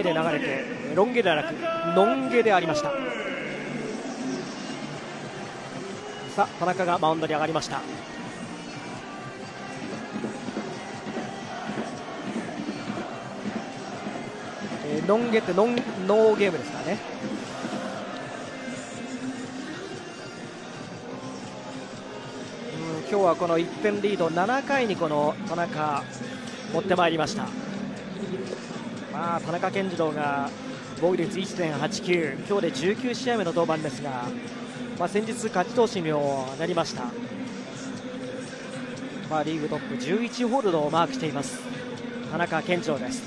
雨で流れてロン毛ではなくノン毛でありました。さあ田中がマウンドに上がりました。ノンゲってノンノーゲームですからね。うん今日はこの1点リード7回にこの田中持ってまいりました。まあ田中健次郎が防御率1.89今日で19試合目の登板ですが、まあ、先日勝ち投手にもなりました。まあ、リーグトップ11ホールドをマークしています。田中健次郎です。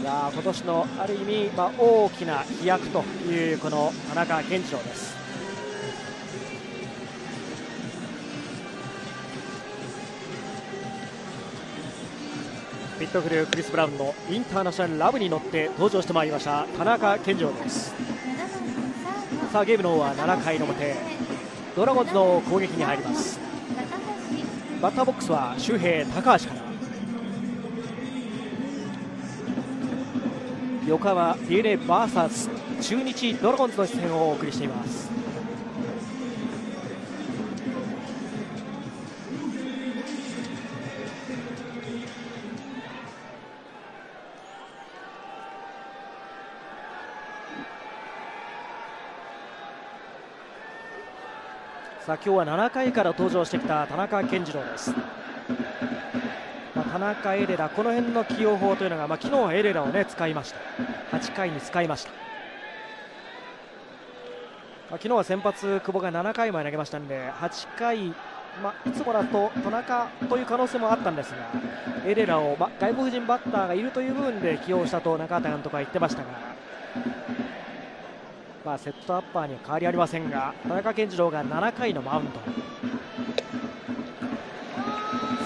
いや今年のある意味、まあ、大きな飛躍というこの田中健次郎です。ピットフルクリス・ブラウンのインターナショナルラブに乗って登場してまいりました田中健次郎です。さあゲームの方は7回の表。ドラゴンズの攻撃に入ります。バッターボックスは周平高橋から。横浜 d n a VS 中日ドラゴンズの一戦をお送りしています。さあ今日は7回から登場してきた田中健次郎です、まあ、田中エレラこの辺の起用法というのが、まあ、昨日はエレラを、ね、使いました。8回に使いました、まあ、昨日は先発久保が7回まで投げましたので8回、まあ、いつもだと田中という可能性もあったんですがエレラを、まあ、外国人バッターがいるという部分で起用したと中畑監督は言ってましたがまあ、セットアッパーには変わりありませんが田中健次郎が7回のマウンド。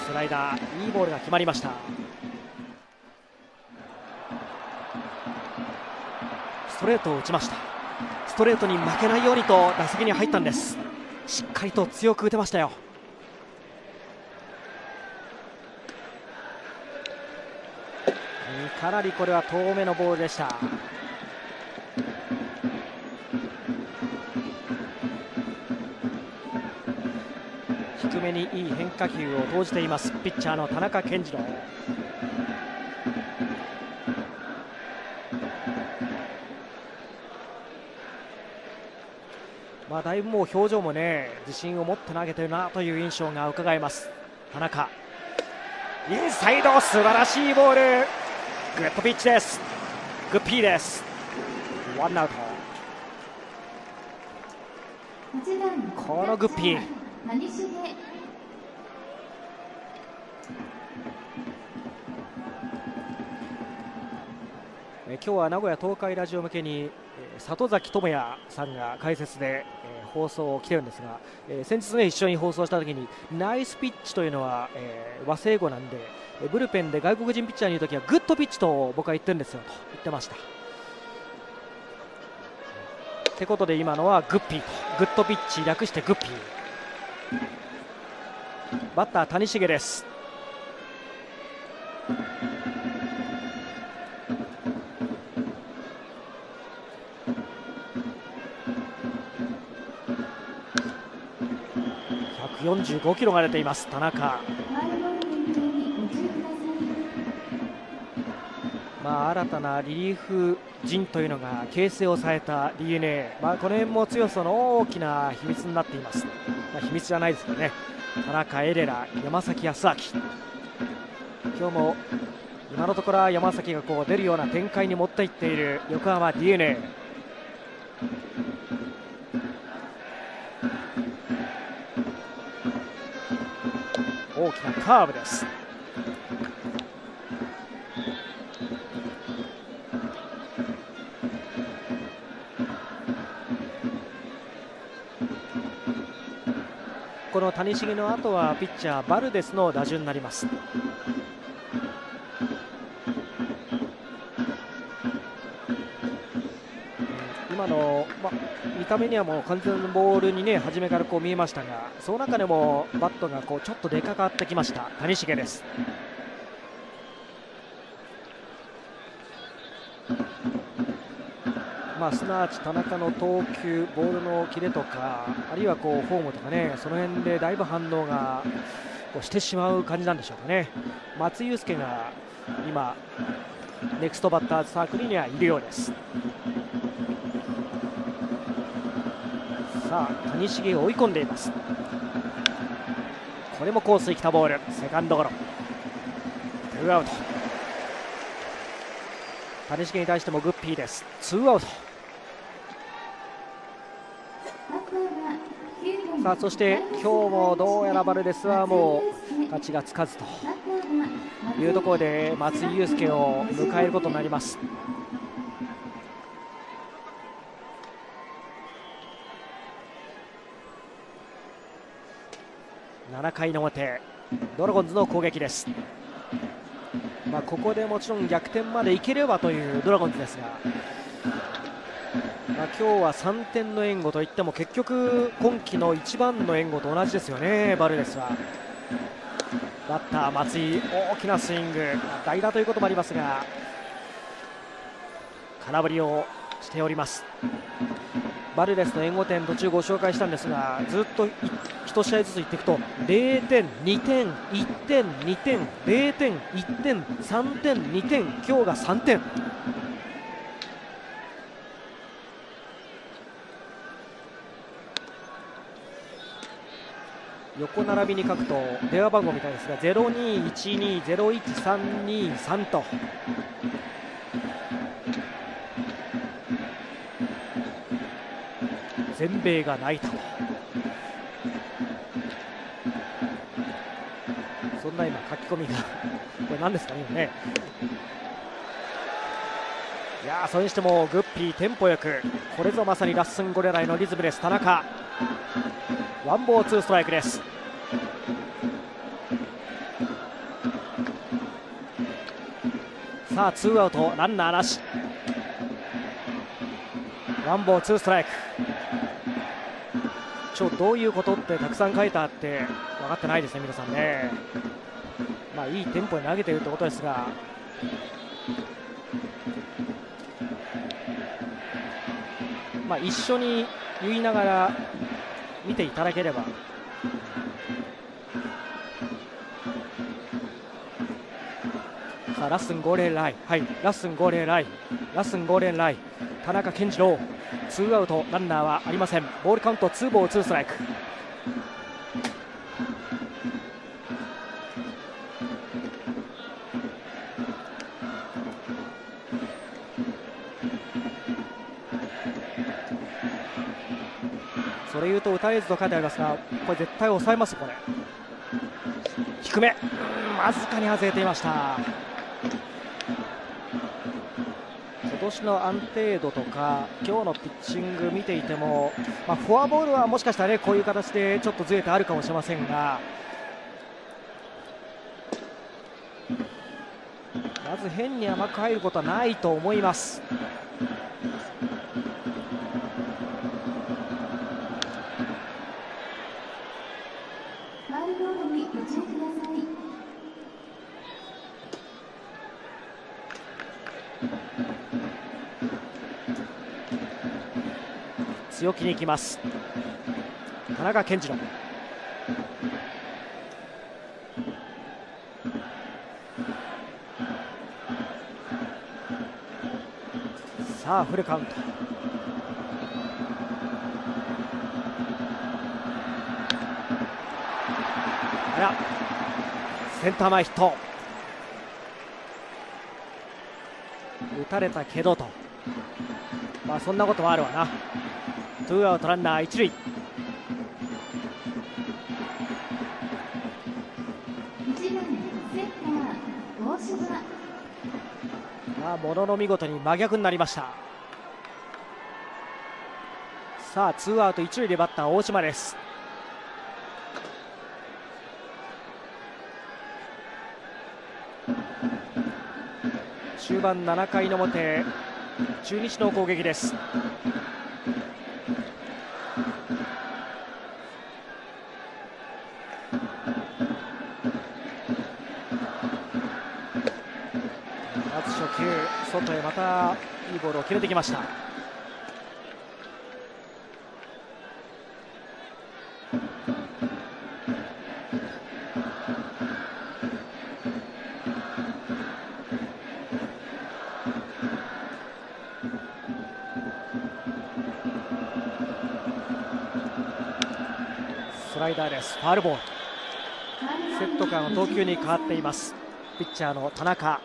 スライダーいいボールが決まりました。ストレートを打ちました。ストレートに負けないようにと打席に入ったんです。しっかりと強く打てましたよ。かなりこれは遠めのボールでした。めにいい変化球を投じていますピッチャーの田中健次郎。まあだいぶもう表情もね自信を持って投げてるなという印象が伺えます田中。インサイド素晴らしいボール。グッドピッチです。グッピーです。ワンアウト。このグッピー今日は名古屋東海ラジオ向けに、里崎智也さんが解説で、放送を来てるんですが、先日ね一緒に放送した時にナイスピッチというのは、和製語なんでブルペンで外国人ピッチャーにいる時はグッドピッチと僕は言ってるんですよと言ってました。ってことで今のはグッピーとグッドピッチ略してグッピー。バッター谷繁です。145キロが出ています田中。まあ、新たなリリーフ陣というのが形成をされた d n a、まあ、この辺も強さの大きな秘密になっています、まあ、秘密じゃないですけどね。田中エレラ、山崎康明今日も今のところは山崎がこう出るような展開に持っていっている横浜 d n a 大きなカーブです。この谷繁の後はピッチャーバルデスの打順になります。今の、ま、見た目にはもう完全のボールにね初めからこう見えましたがその中でもバットがこうちょっと出かかってきました谷繁ですまあ、すなわち田中の投球、ボールのキレとか、あるいはこうフォームとかね、その辺でだいぶ反応がこうしてしまう感じなんでしょうかね。松井裕介が今、ネクストバッターズサークルにはいるようです。さあ、谷繁を追い込んでいます。これもコースに来たボール、セカンドゴロ。ツーアウト。谷繁に対してもグッピーです。ツーアウト。さあそして今日もどうやらバルデスはもう勝ちがつかずというところで松井裕樹を迎えることになります。7回の表ドラゴンズの攻撃です、まあ、ここでもちろん逆転までいければというドラゴンズですが、まあ、今日は3点の援護といっても結局今季の一番の援護と同じですよね、バルデスは。バッター松井大きなスイング代打ということもありますが空振りをしておりますバルデスの援護点途中ご紹介したんですがずっと1試合ずついっていくと0点、2点、1点、2点、0点、1点、3点、2点今日が3点。横並びに書くと電話番号みたいですが0212-0132-3と全米が泣いたとんな今書き込みが。これ何ですかね今ね。いやそれにしてもグッピーテンポよく。これぞまさにラッスンゴレライのリズムです田中。ワンボーツーストライクです。さあツーアウトランナーなし。ワンボーツーストライク。ちょどういうことってたくさん書いてあって分かってないですね皆さんね。まあいいテンポに投げているということですが。まあ一緒に言いながら見ていただければ。さあラッスン5連ライ。はい。ラッスン5連ライ。ラッスン5連ライ。田中健次郎。ツーアウト。ランナーはありません。ボールカウントツーボールツーストライク。と打たれずと書いてありますがこれ絶対抑えますこれ。低め。わずかに外れていました。今年の安定度とか今日のピッチング見ていても、まあ、フォアボールはもしかしたら、ね、こういう形でちょっとずれてあるかもしれませんが。まず変に甘く入ることはないと思います。強気に行きます。田中健次郎。さあフルカウント。あらセンター前ヒット。打たれたけどと。まあそんなこともあるわな。ツーアウトランナー一塁。まあ、ものの見事に真逆になりました。さあツーアウト一塁でバッター大島です。終盤7回の表中日の攻撃です。外へまたいいボールを決めてきました。スライダーです。ファールボール。セットからの投球に変わっています。ピッチャーの田中。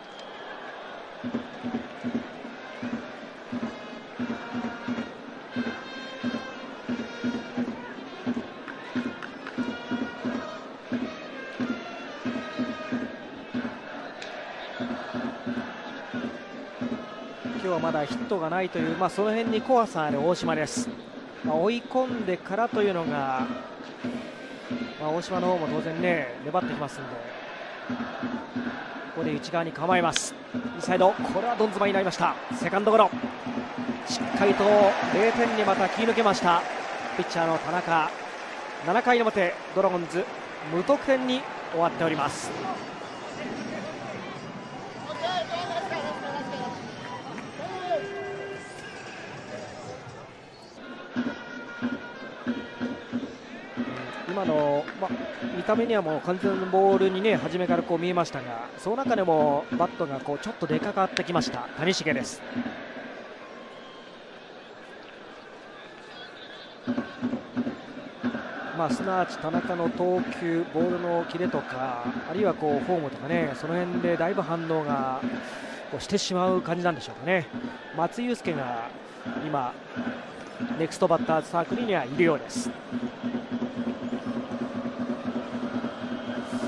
今日はまだヒットがないという、まあ、その辺に怖さある大島です、まあ、追い込んでからというのが、まあ、大島の方も当然ね粘ってきますんで。ここで内側に構えます。インサイド。これはどん詰まりになりました。セカンドゴロ。しっかりと0点にまた切り抜けました。ピッチャーの田中。7回の表ドラゴンズ。無得点に終わっております。今の、ま、見た目にはもう完全にボールにね初めからこう見えましたがその中でもバットがこうちょっと出かかってきました谷繁です。まあ、すなわち田中の投球、ボールのキレとかあるいはこうフォームとかねその辺でだいぶ反応がこうしてしまう感じなんでしょうかね。松井裕樹が今ネクストバッターズサークルにはいるようです。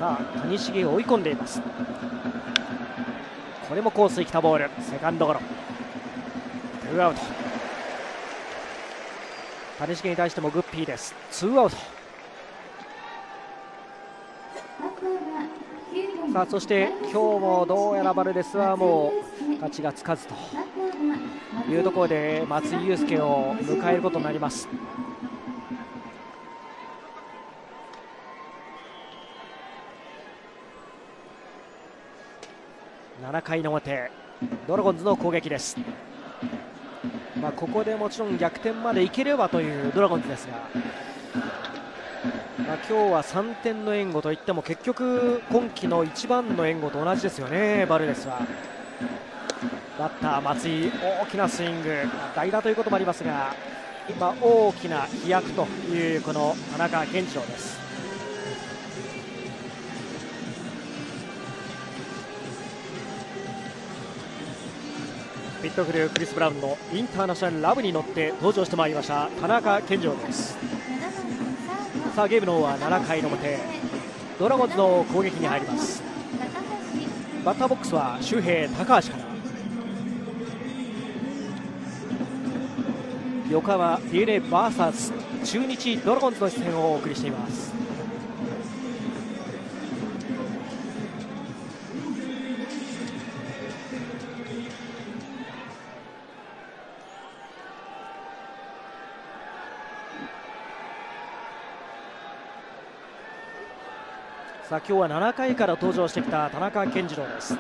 さあ谷繁を追い込んでいます。これもコースに来たボール。セカンドゴロ。ツーアウト。谷繁に対してもグッピーです。ツーアウト。さあそして今日もどうやらバルデスはもう勝ちがつかずというところで松井裕樹を迎えることになります。7回の表ドラゴンズの攻撃です、まあ、ここでもちろん逆転までいければというドラゴンズですが、まあ、今日は3点の援護といっても結局今季の一番の援護と同じですよね、バルデスは。バッター松井大きなスイング代打ということもありますが今大きな飛躍というこの田中健次郎ですピットフルクリス・ブラウンのインターナショナルラブに乗って登場してまいりました田中健次郎です。さあゲームの方は7回の表。ドラゴンズの攻撃に入ります。バッターボックスは周平高橋から。横浜 d n a VS 中日ドラゴンズの一戦をお送りしています。さあ今日は7回から登場してきた田中健次郎です、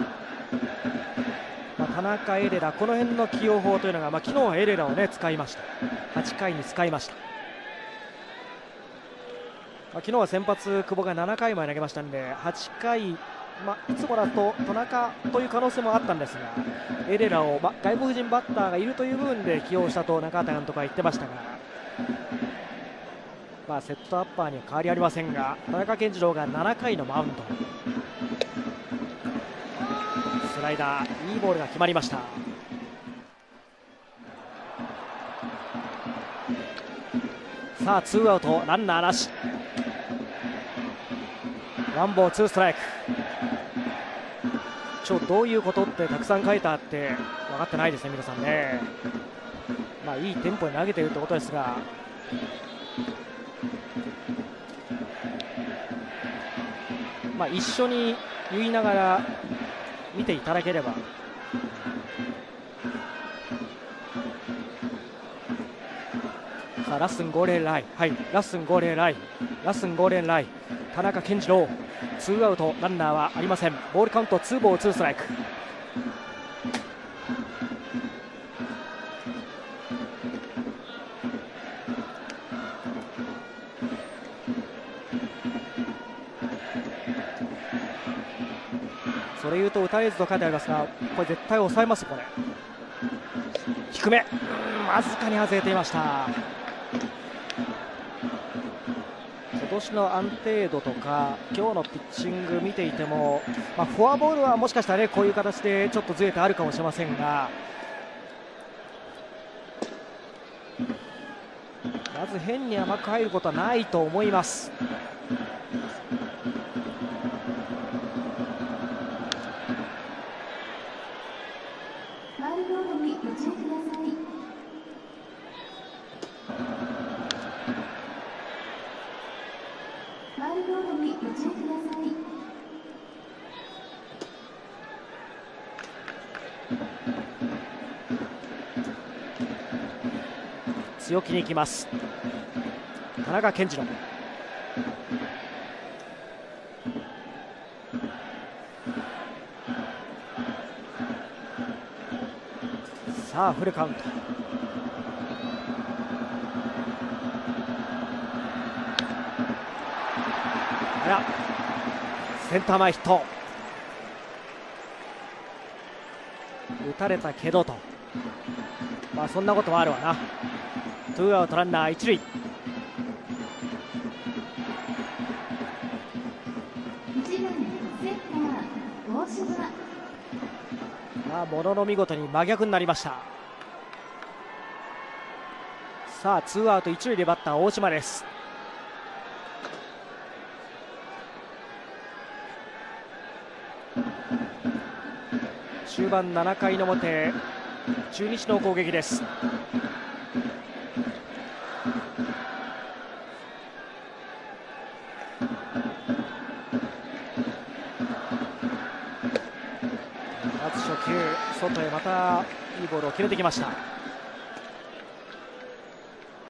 まあ、田中エレラこの辺の起用法というのが、まあ、昨日はエレラを、ね、使いました。8回に使いました、まあ、昨日は先発久保が7回まで投げましたので8回まあ、いつもだと田中という可能性もあったんですがエレラを、まあ、外国人バッターがいるという部分で起用したと中畑監督は言ってましたがまあ、セットアッパーには変わりありませんが田中健次郎が7回のマウンド。スライダーいいボールが決まりました。さあツーアウトランナーなし。ワンボーツーストライク。ちょどういうことってたくさん書いてあって分かってないですね皆さんね。まあいいテンポに投げているということですが。まあ、一緒に言いながら見ていただければ。さあラッスン5連ライ。はい。ラッスン5連ライ。ラッスン5連ライ。田中健次郎。ツーアウト。ランナーはありません。ボールカウントツーボールツーストライク。それ言うと打たれずと書いてありますがこれ絶対抑えますこれ。低め。わずかに外れていました。今年の安定度とか今日のピッチング見ていても、まあ、フォアボールはもしかしたら、ね、こういう形でちょっとずれてあるかもしれませんがまず変に甘く入ることはないと思います。強気にいきます。田中健次郎さあフルカウント。あらセンター前ヒット。打たれたけどと。まあそんなこともあるわな。ツーアウトランナー一塁。まあ、ものの見事に真逆になりました。さあツーアウト一塁でバッター大島です。終盤7回の表中日の攻撃です外へまたいいボールを決めてきました。